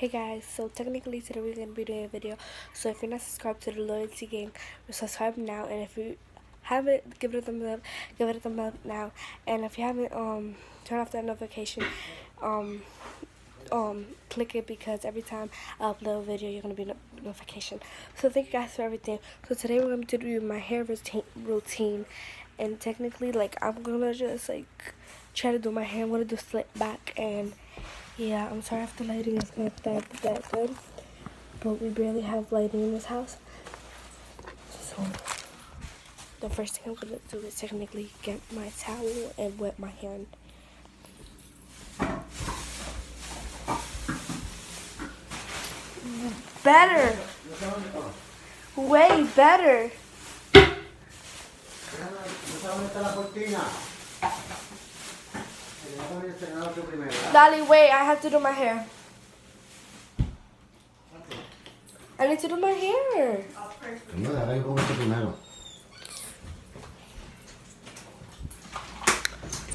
Hey guys, so technically today we're gonna be doing a video. So if you're not subscribed to the Loyalty Gang, subscribe now. And if you haven't, give it a thumbs up. Give it a thumbs up now. And if you haven't, um, turn off that notification. Um, um, click it because every time I upload a video, you're gonna be no notification. So thank you guys for everything. So today we're going to do my hair routine, routine, and technically, like I'm gonna just like try to do my hair. I'm gonna do slick back and yeah, I'm sorry if the lighting is not that, that good, but we barely have lighting in this house. So, the first thing I'm going to do is technically get my towel and wet my hand. Better! Way better! Dali, wait, I have to do my hair. I need to do my hair. Dale ahí con esto primero.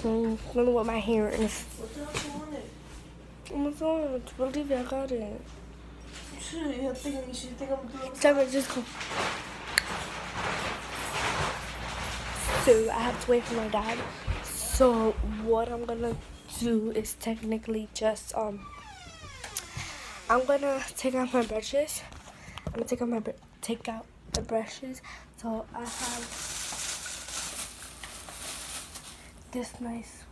Hmm, I don't know what my hair is. Oh my god, I got it. Shit, you think, you think I'm doing Stop it, just go. So I have to wait for my dad. So what I'm gonna do is technically just um I'm gonna take out my brushes. I'm gonna take out my take out the brushes. So I have this nice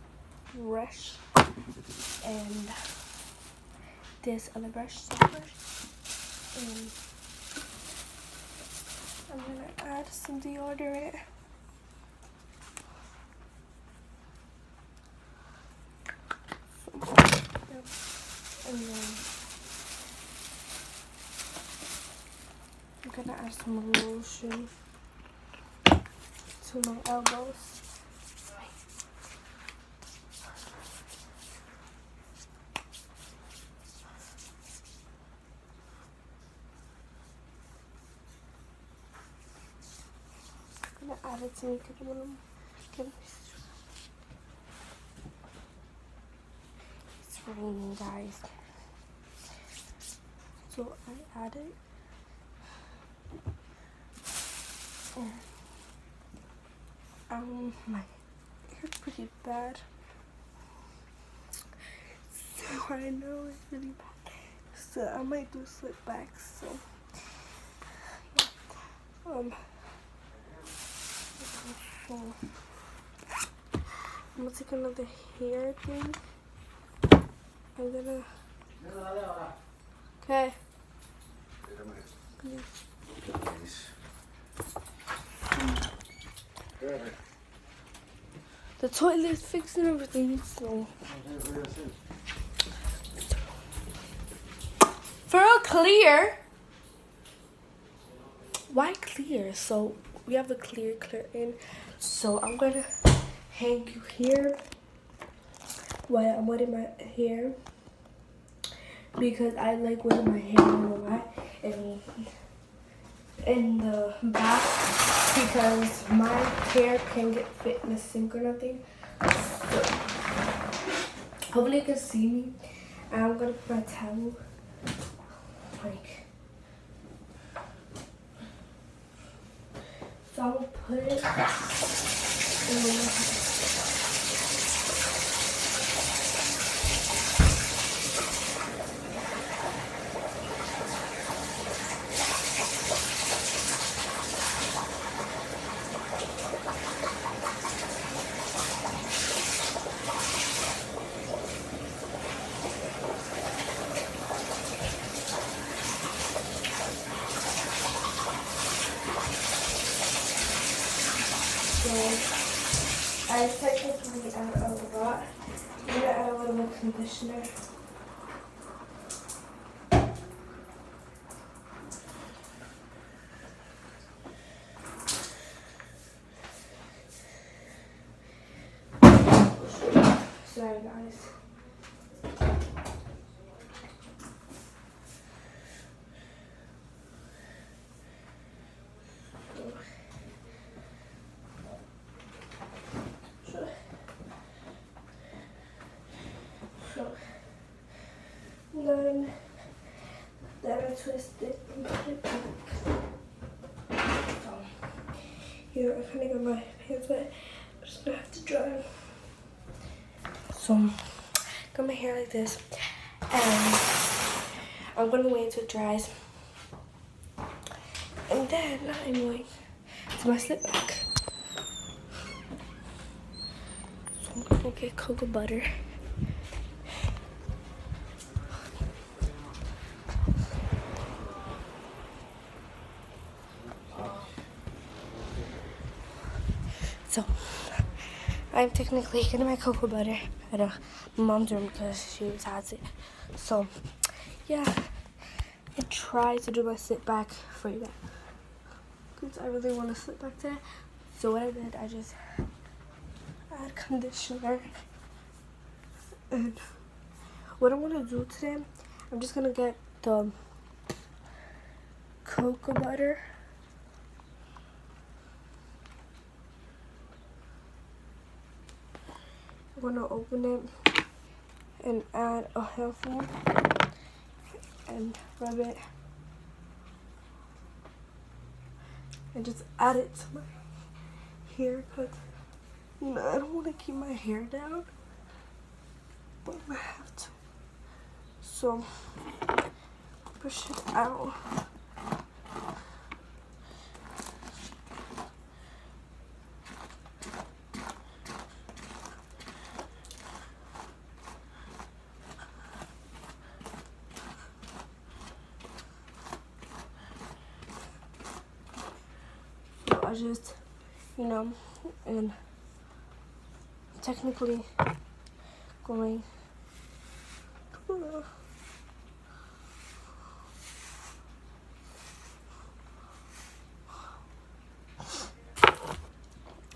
brush and this other brush, brush, and I'm gonna add some deodorant. And then I'm gonna add some lotion to my elbows. I'm gonna add it to because I'm gonna get It's raining, guys. So I added. And um, my hair's pretty bad. So I know it's really bad. So I might do slip backs. So yeah. um. So I'm gonna take another hair thing. I'm gonna. Okay. The toilet's fixing everything, so. For real clear. Why clear? So we have a clear curtain. So I'm gonna hang you here while I'm wetting my hair because I like wetting my hair the back and in the back because my hair can get fit in the sink or nothing. So, hopefully you can see me. I'm gonna put my towel like so I'm gonna put it in the So I technically add a lot. I'm gonna add a little more conditioner. Sorry guys. So, then twist it and put it back. So, here I kind of got my pants wet. I'm just gonna have to dry. So, got my hair like this, and I'm gonna wait until it dries, and then I'm going to my slip back. So I'm gonna go get cocoa butter. So, I'm technically getting my cocoa butter at a uh, mom's room because she has it. So, yeah, I tried to do my sit back for you guys because I really want to sit back today. So what I did, I just add conditioner and what I want to do today, I'm just gonna get the cocoa butter. I'm gonna open it and add a handful and rub it and just add it to my hair because you know I don't want to keep my hair down but I have to. So push it out Just, you know, and technically going. I'm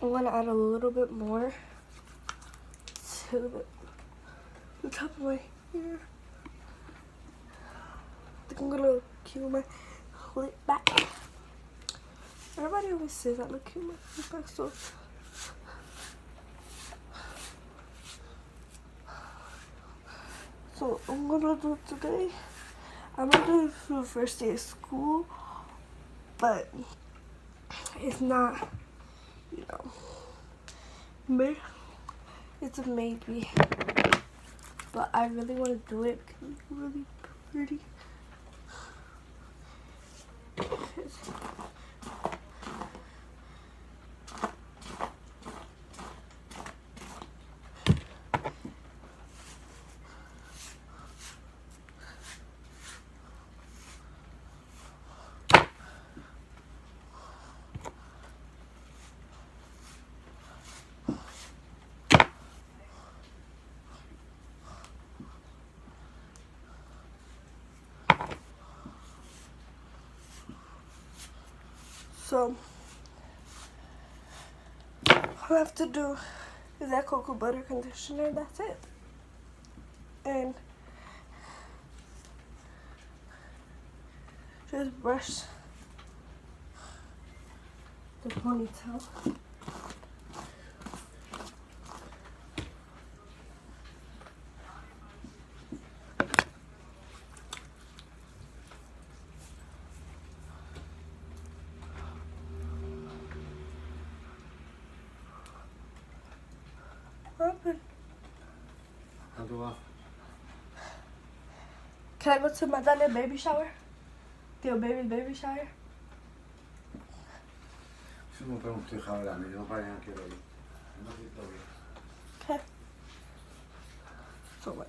gonna add a little bit more to the, top of my hair. I think I'm gonna keep my lip back. Everybody always says I look in my feedback, so so I'm gonna do it today. I'm gonna do it for the first day of school, but it's not, you know, may it's a maybe. But I really want to do it because it's really pretty. So, all I have to do is that cocoa butter conditioner. That's it. And just brush the ponytail. Open. How do I? Can I go to my Daniel baby shower? Theo baby baby shower? Si me pregunto, hija, ahora, me dio para allá, quiero ir. No sé todavía. Okay. So what?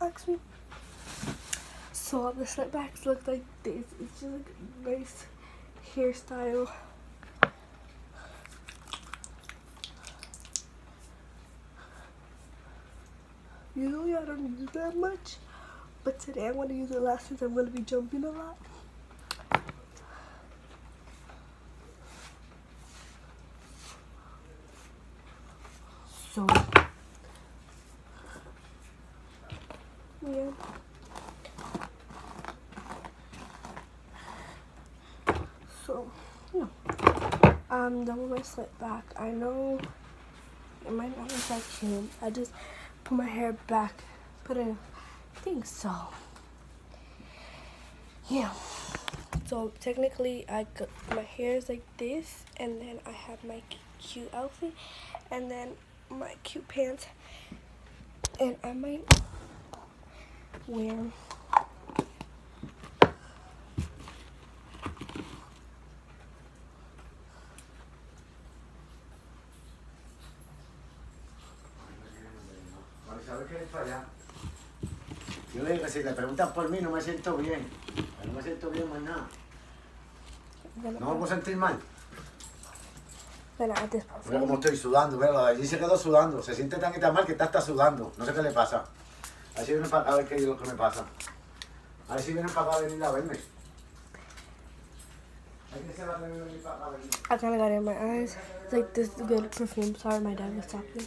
Ask me. So the slipbacks look like this. It's just like a nice hairstyle. Usually I don't use that much, but today I'm gonna use it last since I'm gonna be jumping a lot. So yeah. So no. I'm done with my slip back. I know it might not look like him. I just put my hair back, put in I think so. yeah. So technically, I got, my hair is like this, and then I have my cute outfit, and then my cute pants, and I might wear. Digo si le preguntan por mí no me siento bien. No me siento bien más nada. No me puedo sentir mal. I add this Mira cómo estoy sudando, velo, allí se quedó sudando. Se siente tan y tan mal que está hasta sudando. No sé qué le pasa. A ver si vienen para acá a ver qué es lo que me pasa. A ver si vienen para acá a venir a verme. I kind of got it in my eyes. It's like this good perfume. Sorry, my dad was talking.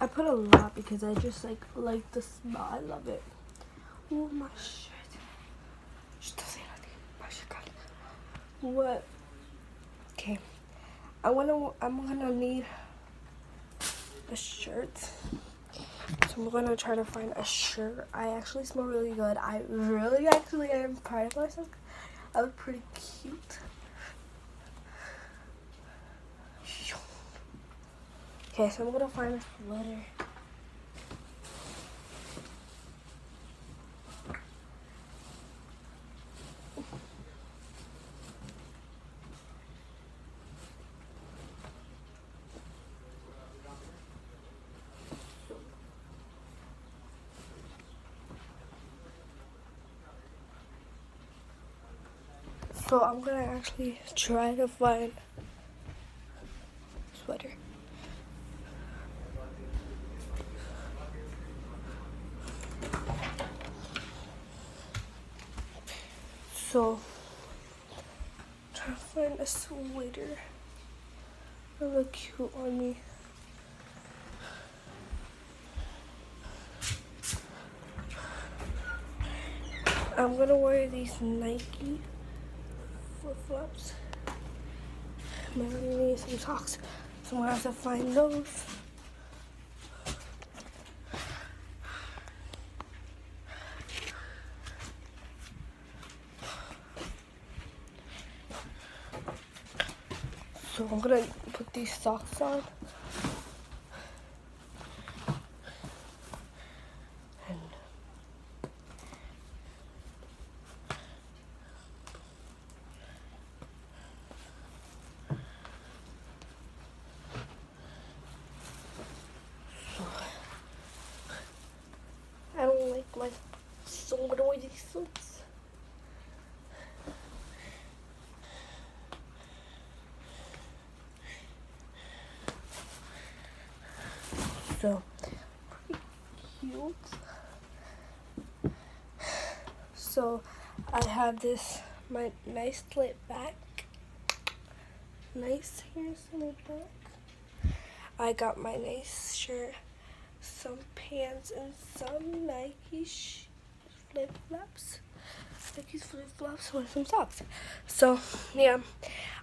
I, I put a lot because I just like like the smell. I love it. Oh my shit. What? Okay. I wanna. I'm gonna need a shirt. So I'm gonna try to find a shirt. I actually smell really good. I really actually am proud of myself. I look pretty cute. Okay, so I'm gonna find a letter. So I'm gonna actually try to find sweater. So find a sweater that look cute on me. I'm gonna wear these Nike flip flops. I'm gonna need some socks, so I'm gonna have to find those. So I'm gonna put these socks on. I don't like my so these suits. So pretty cute. So I have this my nice slit back. Nice hair slit back. I got my nice shirt, some pants, and some Nike flip flops. Nike flip flops with some socks. So yeah,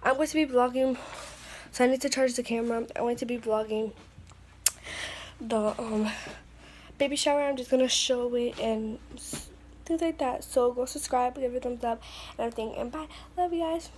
I'm going to be vlogging. So I need to charge the camera. I'm going to be vlogging the um baby shower. I'm just gonna show it and things like that. So go subscribe, give it a thumbs up, and everything. And bye. Love you guys.